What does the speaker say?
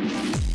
Bye.